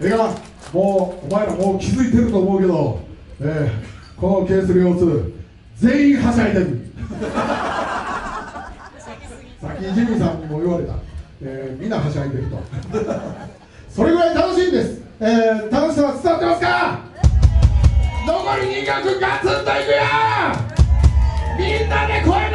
え画もうお前らもう気づいてると思うけど、えー、このケースの様子全員はしゃいでるさっきジミーさんにも言われた、えー、みんなはしゃいでるとそれぐらい楽しいんです、えー、楽しさは伝わってますか残り2曲ガツンといくよみんなで声